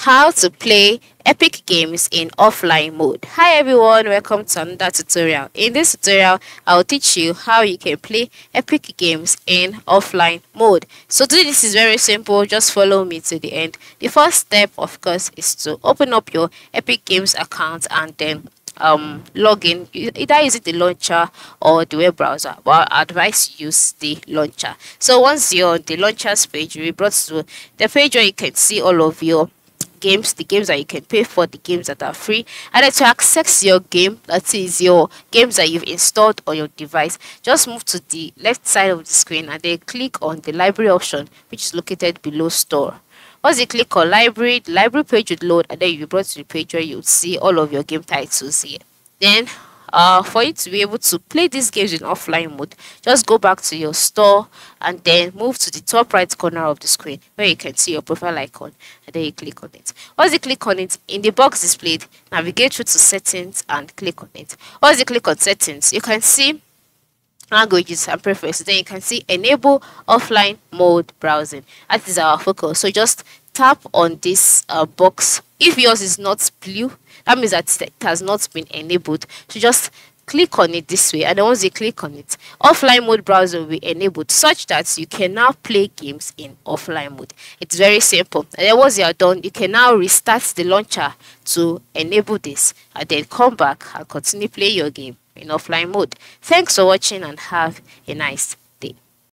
how to play epic games in offline mode. Hi everyone. Welcome to another tutorial. In this tutorial i'll teach you how you can play epic games in offline mode. So today this is very simple. Just follow me to the end. The first step of course is to open up your epic games account and then um log in. Either use the launcher or the web browser. But I advise use the launcher. So once you're on the launchers page you'll be brought to the page where you can see all of your games, the games that you can pay for, the games that are free, and then to access your game, that is your games that you've installed on your device, just move to the left side of the screen and then click on the library option, which is located below store. Once you click on library, the library page would load and then you'll be brought to the page where you'll see all of your game titles here. Then uh, for you to be able to play these games in offline mode, just go back to your store and then move to the top right corner of the screen where you can see your profile icon and then you click on it. Once you click on it, in the box displayed, navigate through to settings and click on it. Once you click on settings, you can see languages and preferences. Then you can see enable offline mode browsing. That is our focus. So just tap on this uh, box. If yours is not blue, that means that it has not been enabled so just click on it this way. And once you click on it offline mode browser will be enabled such that you can now play games in offline mode. It's very simple. And then once you are done you can now restart the launcher to enable this and then come back and continue play your game in offline mode. Thanks for watching and have a nice